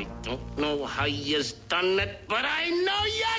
I don't know how you's done it, but I know you.